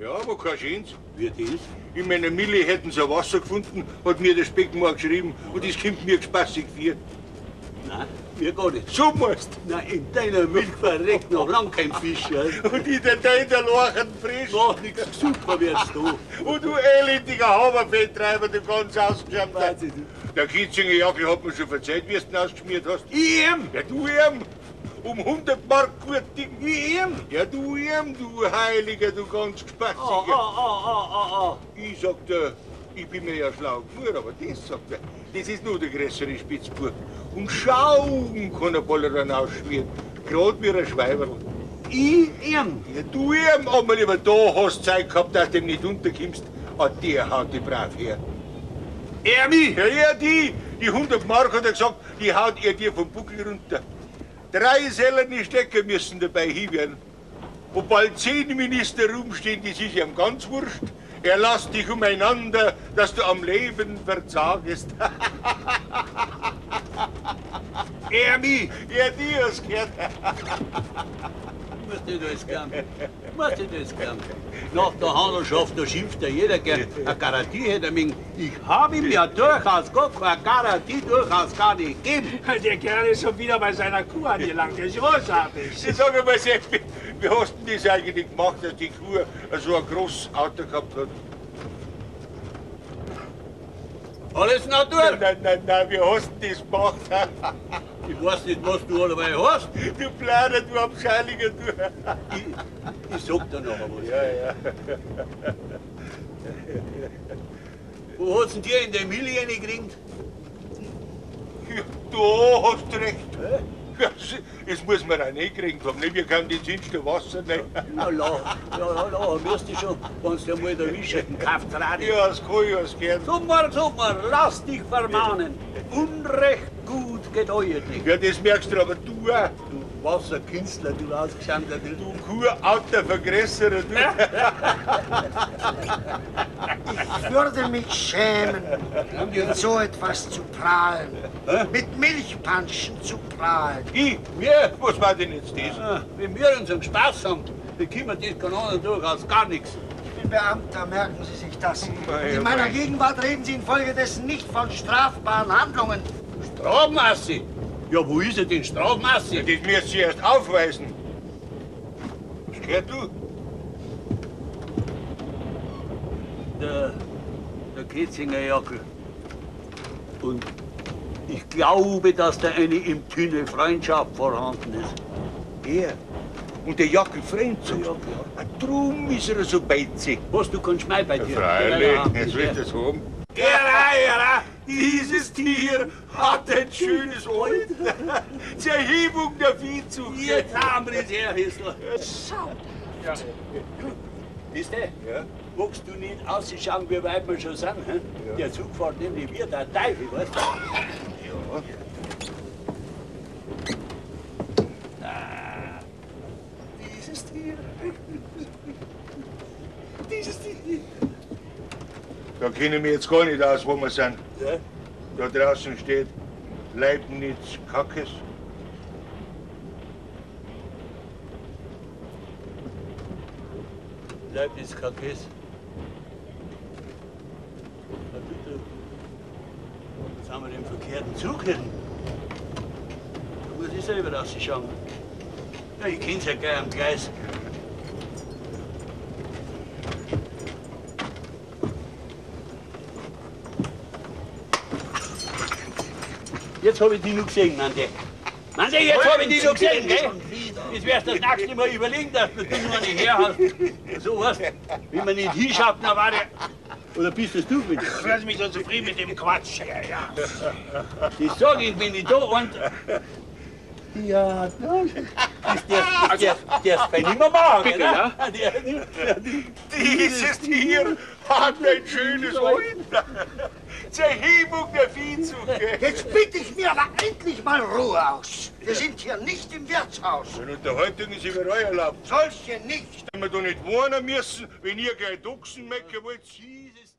Ja, aber kein schönes. Wie das? In meiner Mille hätten sie Wasser gefunden, hat mir der Speckmann geschrieben. Und das kommt mir spaßig vor. Nein, mir gar nicht. So meinst Nein, in deiner Milch verreckt noch lang kein Fisch. Ja. Und in der Teiter lachen frisch. Mach nichts, super wärst du. Und du elendiger Haberfetttreiber, du ganz ausgeschämter. Wahnsinn. Der Kitzinger Jackel hat mir schon verzeiht, wie du ihn ausgeschmiert hast. Ihm? Ja, du ihm. Um 100 Mark gut Ding. Ihm? Ja, du ihm, du Heiliger, du ganz Ah, Gespatziger. ah, ah, ah, ah, Ich sag dir, ich bin mir ja schlau genug, aber das sagt er. Das ist nur der größere Spitzbub. Und Schaum kann er Bolleran ausschmieren. Gerade wie ein Schweiberl. ah. Ich? Ihm? Ja, du ihm, aber lieber da hast Zeit gehabt, dass du ihm nicht unterkommst. Ah, der haut die brav her. Er mich? Ja, ja, die. Die 100 Mark hat er gesagt, die haut er dir vom Buckel runter. Drei Sellerne Stecker müssen dabei hin werden. Ob bald zehn Minister rumstehen, die sich ihm ganz wurscht. Er lässt dich umeinander, dass du am Leben verzagest. Er mich? die hast gehört. Musst du das gern? Musst du das gern? Nach der Handelschaft, da schimpft ja jeder gern. Eine Garantie hätte er mir. Ich habe ihm ja durchaus gar keine Garantie durchaus gar nicht gegeben. Der Kerl ist schon wieder bei seiner Kuh angelangt. Der ist großartig. Ich sag mal, Seppi, wie hast du das eigentlich gemacht, dass die Kuh so ein großes Auto gehabt hat? Alles Natur. Nein, nein, nein, nein, wie hast du das gemacht? Ich weiß nicht, was du allebei hast. Du Planer, du Abscheiliger, du. Ich, ich sag dir noch was. Ja, ja. Wo hat's denn dir in der Milli reingekriegt? Ja, Du hast recht. Ja, Das muss man auch nicht kriegen haben. nicht? Wir können die Zinste Wasser nicht. Na la, ja, ja, la, wirst du schon, wenn's dir mal erwischt, ein Kauftradi. Ja, das kann ich als gern. Sag mal, lass dich vermahnen. Unrecht gut gedeutet. Ja, das merkst du aber du auch. Du Wasserkünstler, du ausgeschämter du. Du Kuh, alter Vergrässerer, du. Ich würde mich schämen, mit so etwas zu prahlen. Mit Milchpanschen zu prahlen. Ich? Mir? Was war denn jetzt das? Ah, Wenn wir unseren Spaß haben, bekommen das Kanonen durchaus gar nichts. Ich bin Beamter, merken Sie sich das. Mei, In meiner mei. Gegenwart reden Sie infolgedessen nicht von strafbaren Handlungen. Strafmasse? Ja, wo ist er denn Ja, Strafmasse? das müsst ihr erst aufweisen. Was gehört du? Der, der Ketzinger Jackel. Und ich glaube, dass da eine im Tünne Freundschaft vorhanden ist. Er. Und der Jackel fremd zu. Ja, ja. Ah, Drum ist er so beizig. Was, du kannst Schmei bei dir? Freilich, jetzt will ich das haben. Gera, gera, Dieses Tier hat ein schönes Old. Zur Erhebung der Viehzucht. Jetzt haben wir es her, Hissler. Wisst ihr? Ja. Magst du nicht ausschauen, wie weit wir schon sind? He? Der Zug fährt nämlich wie der Teufel, weißt du? Ah, Dieses Tier. Dieses Tier. Da kennen wir jetzt gar nicht aus, wo wir sind. Ja? Da draußen steht Leibniz Kackes. Leibniz Kakes. Na bitte. Jetzt haben wir den verkehrten Zug hin. Da muss ich selber rausschauen. Ja, ich kenn's ja gleich am Gleis. Jetzt habe ich die noch gesehen, Mande. Mande, jetzt habe ich die noch gesehen, gell? Jetzt wärst du das nächste Mal überlegen, dass du die noch nicht her hast. So was, wenn man nicht hinschaut, dann war der... Oder bist das du mit? Lass mich so zufrieden mit dem Quatsch. Ja, ja. Ich sag Ihnen, wenn ich da und... Ja, da ist der, der, der ist bei nimmer machen, Bitte, ne? Dieses Tier hat ein schönes Old. Zur Erhebung der Viehzucht. Jetzt bitte ich mir aber endlich mal Ruhe aus. Wir sind hier nicht im Wirtshaus. Eine Unterhaltung ist überall erlaubt. Solche nicht. Wenn wir da nicht wohnen müssen, wenn ihr gleich Duchsen mecken wollt, dieses